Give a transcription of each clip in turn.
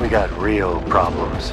We got real problems.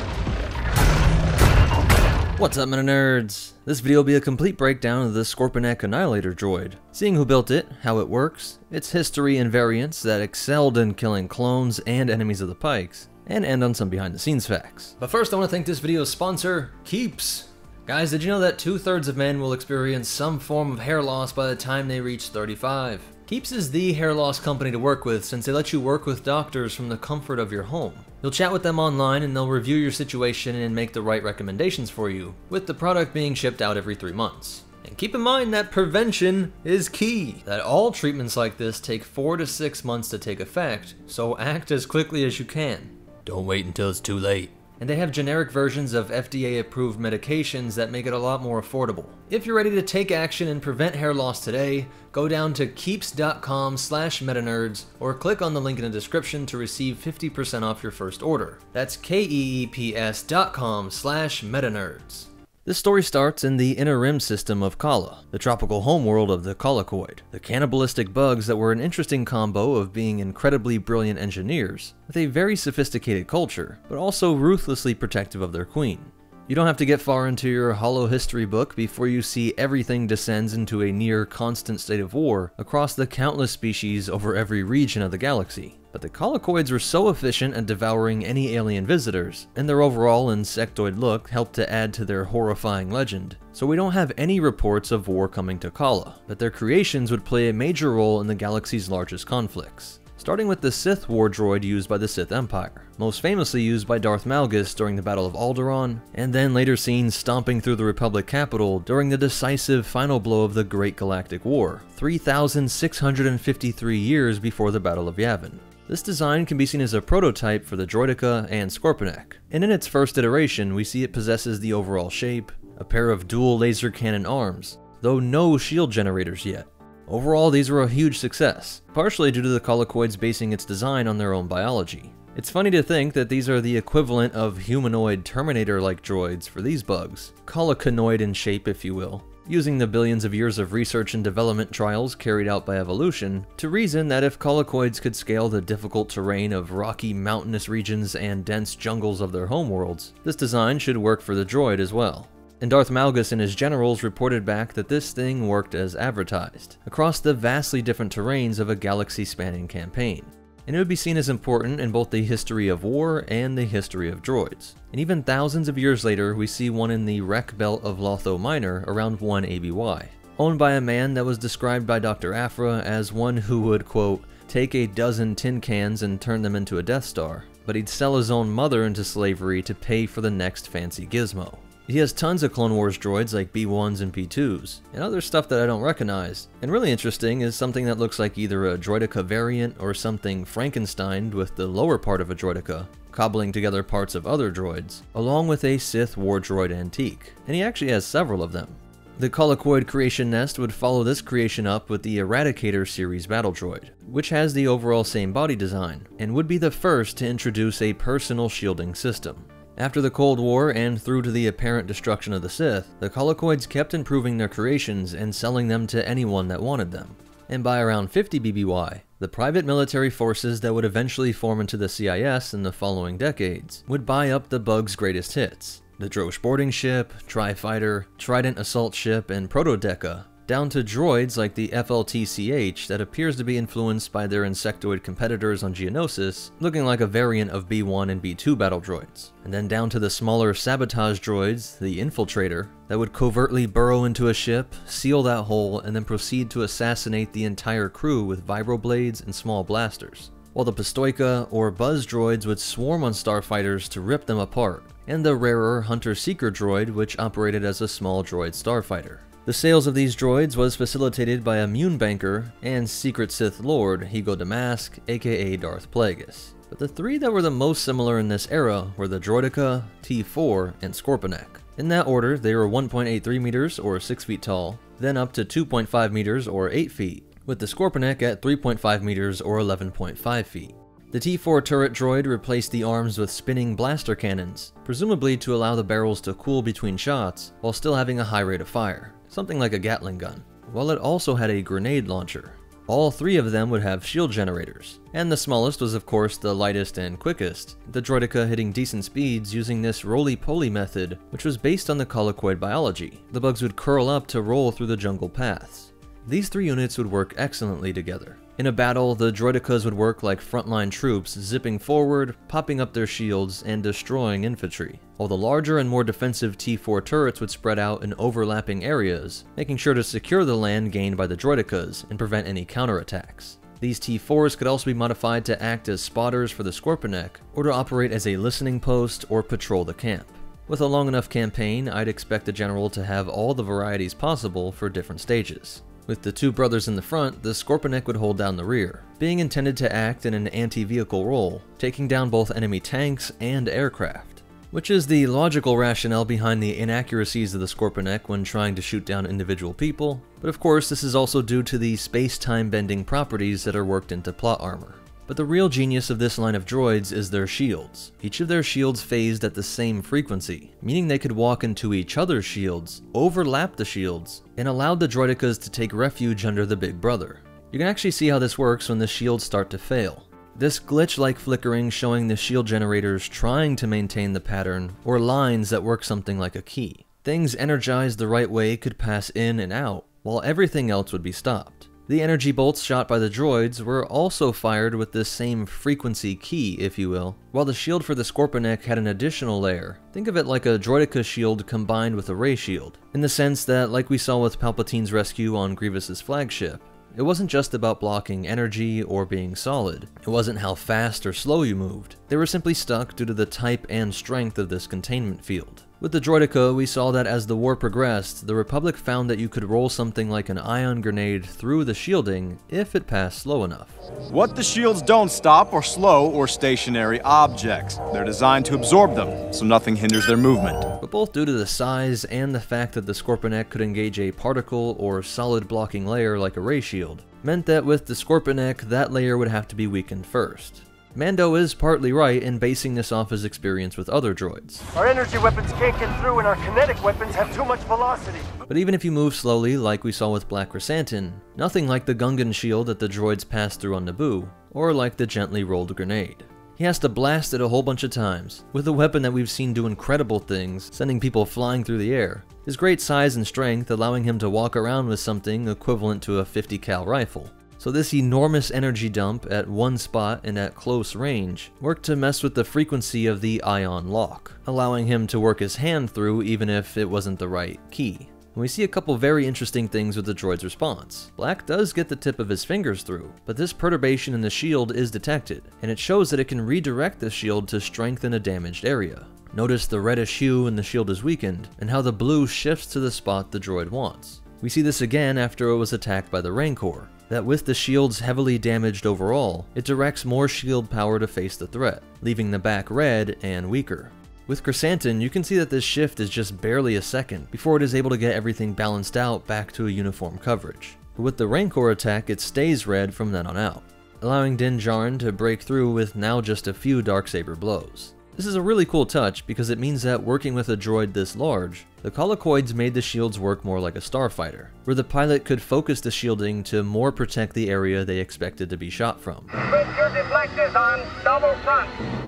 What's up, meta nerds? This video will be a complete breakdown of the Scorpenek Annihilator droid, seeing who built it, how it works, its history and variants that excelled in killing clones and enemies of the Pykes, and end on some behind the scenes facts. But first I want to thank this video's sponsor, Keeps. Guys, did you know that two-thirds of men will experience some form of hair loss by the time they reach 35? Keeps is the hair loss company to work with since they let you work with doctors from the comfort of your home. You'll chat with them online and they'll review your situation and make the right recommendations for you, with the product being shipped out every three months. And keep in mind that prevention is key, that all treatments like this take 4 to 6 months to take effect, so act as quickly as you can. Don't wait until it's too late and they have generic versions of FDA approved medications that make it a lot more affordable. If you're ready to take action and prevent hair loss today, go down to keeps.com slash metanerdz or click on the link in the description to receive 50% off your first order. That's keeps.com slash metanerdz. This story starts in the inner rim system of Colla, the tropical homeworld of the Colicoid, the cannibalistic bugs that were an interesting combo of being incredibly brilliant engineers, with a very sophisticated culture, but also ruthlessly protective of their queen. You don't have to get far into your hollow history book before you see everything descends into a near constant state of war across the countless species over every region of the galaxy. But the Colicoids were so efficient at devouring any alien visitors, and their overall insectoid look helped to add to their horrifying legend. So we don't have any reports of war coming to Colla, but their creations would play a major role in the galaxy's largest conflicts starting with the Sith war droid used by the Sith Empire, most famously used by Darth Malgus during the Battle of Alderaan, and then later seen stomping through the Republic capital during the decisive final blow of the Great Galactic War, 3,653 years before the Battle of Yavin. This design can be seen as a prototype for the Droideka and Scorpenek, and in its first iteration we see it possesses the overall shape, a pair of dual laser cannon arms, though no shield generators yet. Overall, these were a huge success, partially due to the Colicoids basing its design on their own biology. It's funny to think that these are the equivalent of humanoid Terminator-like droids for these bugs, coliconoid in shape if you will, using the billions of years of research and development trials carried out by evolution to reason that if colicoids could scale the difficult terrain of rocky mountainous regions and dense jungles of their homeworlds, this design should work for the droid as well and Darth Malgus and his generals reported back that this thing worked as advertised, across the vastly different terrains of a galaxy-spanning campaign. And it would be seen as important in both the history of war and the history of droids. And even thousands of years later, we see one in the wreck belt of Lotho Minor around 1 ABY, owned by a man that was described by Dr. Aphra as one who would, quote, take a dozen tin cans and turn them into a Death Star, but he'd sell his own mother into slavery to pay for the next fancy gizmo. He has tons of Clone Wars droids like B1s and B2s, and other stuff that I don't recognize. And really interesting is something that looks like either a Droideka variant or something Frankenstein with the lower part of a Droideka, cobbling together parts of other droids, along with a Sith War Droid antique, and he actually has several of them. The Colicoid creation nest would follow this creation up with the Eradicator series battle droid, which has the overall same body design, and would be the first to introduce a personal shielding system. After the Cold War and through to the apparent destruction of the Sith, the Colicoids kept improving their creations and selling them to anyone that wanted them. And by around 50 BBY, the private military forces that would eventually form into the CIS in the following decades would buy up the bug's greatest hits. The Drosh boarding ship, Tri-Fighter, Trident assault ship, and Proto-Deca, down to droids like the FLTCH that appears to be influenced by their insectoid competitors on Geonosis, looking like a variant of B1 and B2 battle droids, and then down to the smaller sabotage droids, the Infiltrator, that would covertly burrow into a ship, seal that hole, and then proceed to assassinate the entire crew with vibroblades and small blasters while the Pistoeka or Buzz droids would swarm on starfighters to rip them apart, and the rarer Hunter-Seeker droid which operated as a small droid starfighter. The sales of these droids was facilitated by a Muun Banker and Secret Sith Lord Hego Damask, aka Darth Plagueis. But the three that were the most similar in this era were the Droideka, T4, and Scorpenek. In that order, they were 1.83 meters or 6 feet tall, then up to 2.5 meters or 8 feet, with the Scorpenek at 3.5 meters or 11.5 feet. The T4 turret droid replaced the arms with spinning blaster cannons, presumably to allow the barrels to cool between shots while still having a high rate of fire something like a Gatling gun, while it also had a grenade launcher. All three of them would have shield generators, and the smallest was of course the lightest and quickest, the Droideka hitting decent speeds using this roly-poly method, which was based on the colicoid biology. The bugs would curl up to roll through the jungle paths. These three units would work excellently together. In a battle, the Droidekas would work like frontline troops, zipping forward, popping up their shields, and destroying infantry, while the larger and more defensive T4 turrets would spread out in overlapping areas, making sure to secure the land gained by the Droidekas and prevent any counterattacks. These T4s could also be modified to act as spotters for the Scorpenek, or to operate as a listening post or patrol the camp. With a long enough campaign, I'd expect the general to have all the varieties possible for different stages. With the two brothers in the front, the Scorpenek would hold down the rear, being intended to act in an anti-vehicle role, taking down both enemy tanks and aircraft. Which is the logical rationale behind the inaccuracies of the Scorpenek when trying to shoot down individual people, but of course this is also due to the space-time bending properties that are worked into plot armor. But the real genius of this line of droids is their shields. Each of their shields phased at the same frequency, meaning they could walk into each other's shields, overlap the shields, and allowed the droidekas to take refuge under the big brother. You can actually see how this works when the shields start to fail. This glitch-like flickering showing the shield generators trying to maintain the pattern, or lines that work something like a key. Things energized the right way could pass in and out, while everything else would be stopped. The energy bolts shot by the droids were also fired with the same frequency key, if you will, while the shield for the Scorpenek had an additional layer. Think of it like a droideka shield combined with a ray shield, in the sense that, like we saw with Palpatine's rescue on Grievous's flagship, it wasn't just about blocking energy or being solid. It wasn't how fast or slow you moved. They were simply stuck due to the type and strength of this containment field. With the Droideka, we saw that as the war progressed, the Republic found that you could roll something like an ion grenade through the shielding if it passed slow enough. What the shields don't stop are slow or stationary objects. They're designed to absorb them, so nothing hinders their movement. But both due to the size and the fact that the Scorpenek could engage a particle or solid blocking layer like a ray shield, meant that with the Scorpenek, that layer would have to be weakened first. Mando is partly right in basing this off his experience with other droids. Our energy weapons can't get through and our kinetic weapons have too much velocity. But even if you move slowly, like we saw with Black Krrsantan, nothing like the Gungan shield that the droids passed through on Naboo, or like the gently rolled grenade. He has to blast it a whole bunch of times, with a weapon that we've seen do incredible things, sending people flying through the air. His great size and strength allowing him to walk around with something equivalent to a 50 cal rifle. So this enormous energy dump at one spot and at close range worked to mess with the frequency of the ion lock, allowing him to work his hand through even if it wasn't the right key. And we see a couple very interesting things with the droid's response. Black does get the tip of his fingers through, but this perturbation in the shield is detected, and it shows that it can redirect the shield to strengthen a damaged area. Notice the reddish hue when the shield is weakened, and how the blue shifts to the spot the droid wants. We see this again after it was attacked by the Rancor, that with the shields heavily damaged overall, it directs more shield power to face the threat, leaving the back red and weaker. With Krrsantan, you can see that this shift is just barely a second before it is able to get everything balanced out back to a uniform coverage. But with the Rancor attack, it stays red from then on out, allowing Din Djarin to break through with now just a few Darksaber blows. This is a really cool touch because it means that working with a droid this large, the colicoids made the shields work more like a starfighter, where the pilot could focus the shielding to more protect the area they expected to be shot from.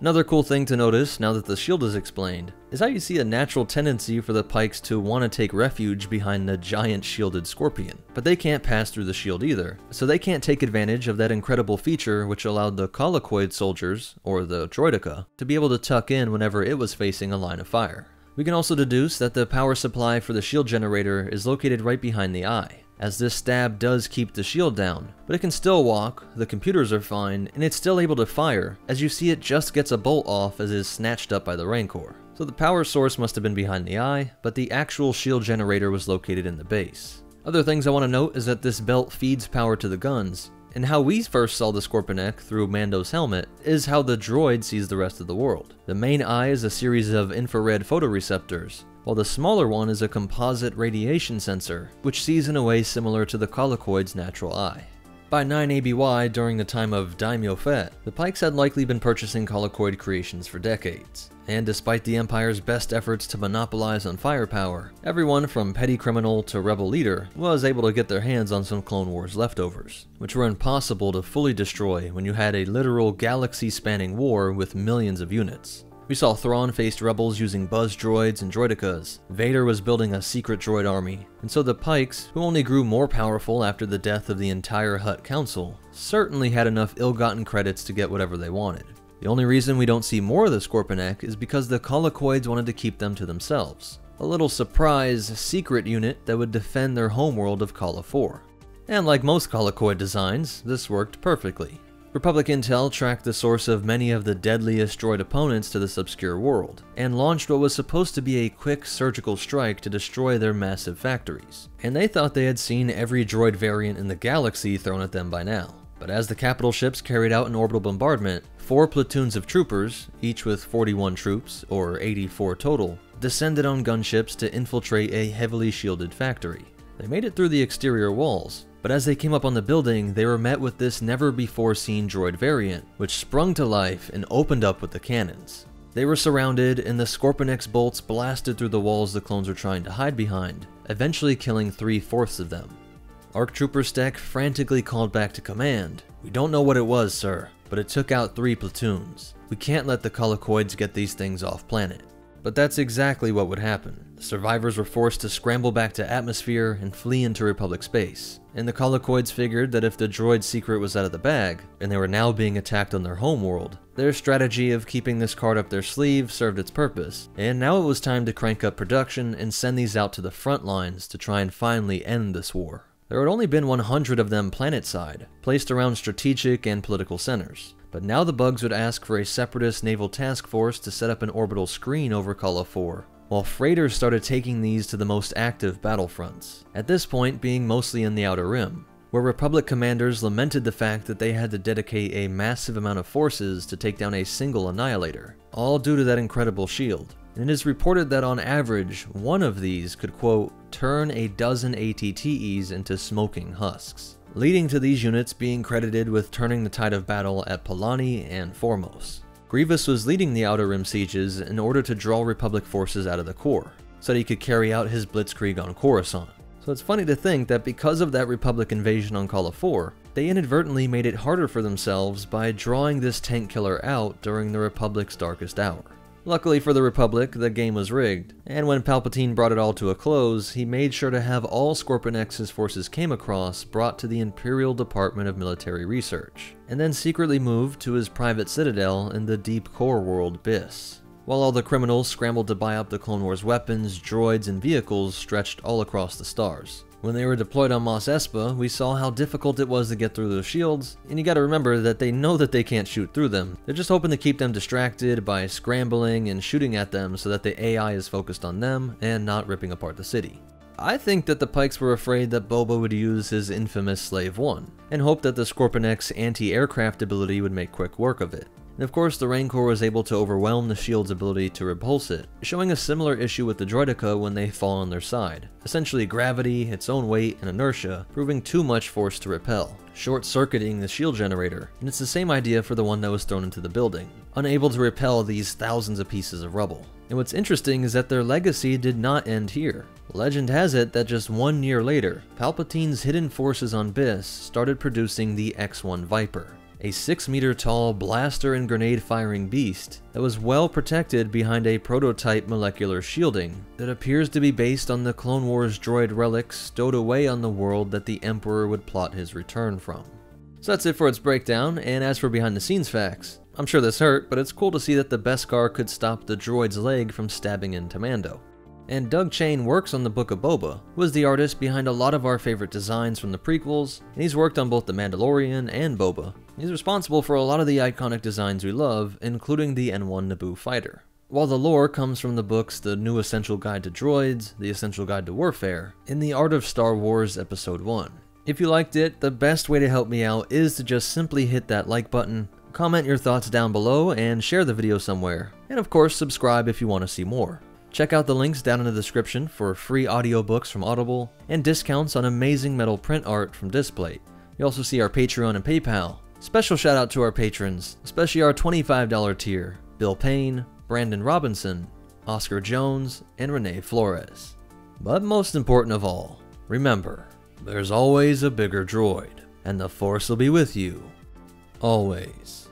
Another cool thing to notice, now that the shield is explained, is how you see a natural tendency for the pykes to want to take refuge behind the giant shielded scorpion. But they can't pass through the shield either, so they can't take advantage of that incredible feature which allowed the colicoid soldiers, or the droideka, to be able to tuck in whenever it was facing a line of fire. We can also deduce that the power supply for the shield generator is located right behind the eye, as this stab does keep the shield down, but it can still walk, the computers are fine, and it's still able to fire, as you see it just gets a bolt off as it is snatched up by the Rancor. So the power source must have been behind the eye, but the actual shield generator was located in the base. Other things I want to note is that this belt feeds power to the guns, and how we first saw the Scorpenek through Mando's helmet is how the droid sees the rest of the world. The main eye is a series of infrared photoreceptors, while the smaller one is a composite radiation sensor, which sees in a way similar to the colicoid's natural eye. By 9 ABY, during the time of Daimyo Fett, the Pykes had likely been purchasing Colicoid creations for decades. And despite the Empire's best efforts to monopolize on firepower, everyone from petty criminal to rebel leader was able to get their hands on some Clone Wars leftovers, which were impossible to fully destroy when you had a literal galaxy-spanning war with millions of units. We saw Thrawn faced rebels using buzz droids and droidekas. Vader was building a secret droid army. And so the Pykes, who only grew more powerful after the death of the entire Hutt Council, certainly had enough ill-gotten credits to get whatever they wanted. The only reason we don't see more of the Scorpenek is because the Colicoids wanted to keep them to themselves. A little surprise secret unit that would defend their homeworld of Colla 4. And like most Colicoid designs, this worked perfectly. Republic Intel tracked the source of many of the deadliest droid opponents to this obscure world, and launched what was supposed to be a quick surgical strike to destroy their massive factories. And they thought they had seen every droid variant in the galaxy thrown at them by now. But as the capital ships carried out an orbital bombardment, four platoons of troopers, each with 41 troops, or 84 total, descended on gunships to infiltrate a heavily shielded factory. They made it through the exterior walls, but as they came up on the building, they were met with this never before seen droid variant, which sprung to life and opened up with the cannons. They were surrounded, and the Scorpenek's bolts blasted through the walls the clones were trying to hide behind, eventually killing three-fourths of them. ARC Trooper Steck frantically called back to command. We don't know what it was, sir, but it took out three platoons. We can't let the Colicoids get these things off planet. But that's exactly what would happen. The survivors were forced to scramble back to atmosphere and flee into Republic space. And the Colicoids figured that if the droid's secret was out of the bag, and they were now being attacked on their homeworld, their strategy of keeping this card up their sleeve served its purpose. And now it was time to crank up production and send these out to the front lines to try and finally end this war. There had only been 100 of them planet-side, placed around strategic and political centers. But now the bugs would ask for a separatist naval task force to set up an orbital screen over Colla 4, while freighters started taking these to the most active battlefronts, at this point being mostly in the Outer Rim, where Republic commanders lamented the fact that they had to dedicate a massive amount of forces to take down a single Annihilator, all due to that incredible shield. And it is reported that on average, one of these could quote, turn a dozen ATTEs into smoking husks, leading to these units being credited with turning the tide of battle at Polani and Formos. Grievous was leading the Outer Rim sieges in order to draw Republic forces out of the core, so that he could carry out his blitzkrieg on Coruscant. So it's funny to think that because of that Republic invasion on Colla 4, they inadvertently made it harder for themselves by drawing this tank killer out during the Republic's darkest hour. Luckily for the Republic, the game was rigged, and when Palpatine brought it all to a close, he made sure to have all Scorpenek's forces came across brought to the Imperial Department of Military Research, and then secretly moved to his private citadel in the deep core world Biss. While all the criminals scrambled to buy up the Clone Wars weapons, droids, and vehicles stretched all across the stars. When they were deployed on Mos Espa, we saw how difficult it was to get through those shields, and you gotta remember that they know that they can't shoot through them. They're just hoping to keep them distracted by scrambling and shooting at them so that the AI is focused on them and not ripping apart the city. I think that the Pykes were afraid that Boba would use his infamous Slave 1, and hoped that the Scorpenek's anti-aircraft ability would make quick work of it. And of course, the Rancor was able to overwhelm the shield's ability to repulse it, showing a similar issue with the Droideka when they fall on their side. Essentially gravity, its own weight, and inertia, proving too much force to repel, short-circuiting the shield generator, and it's the same idea for the one that was thrown into the building, unable to repel these thousands of pieces of rubble. And what's interesting is that their legacy did not end here. Legend has it that just one year later, Palpatine's hidden forces on Biss started producing the X-1 Viper, a 6 meter tall blaster and grenade firing beast that was well protected behind a prototype molecular shielding that appears to be based on the Clone Wars droid relics stowed away on the world that the Emperor would plot his return from. So that's it for its breakdown, and as for behind the scenes facts, I'm sure this hurt, but it's cool to see that the Beskar could stop the droid's leg from stabbing into Mando and Doug Chiang works on the Book of Boba, was the artist behind a lot of our favorite designs from the prequels, and he's worked on both The Mandalorian and Boba. He's responsible for a lot of the iconic designs we love, including the N1 Naboo fighter. While the lore comes from the books The New Essential Guide to Droids, The Essential Guide to Warfare, and The Art of Star Wars Episode 1. If you liked it, the best way to help me out is to just simply hit that like button, comment your thoughts down below, and share the video somewhere. And of course, subscribe if you want to see more. Check out the links down in the description for free audiobooks from Audible and discounts on amazing metal print art from Displate. You also see our Patreon and PayPal. Special shout out to our patrons, especially our $25 tier Bill Payne, Brandon Robinson, Oscar Jones, and Renee Flores. But most important of all, remember, there's always a bigger droid, and the Force will be with you, always.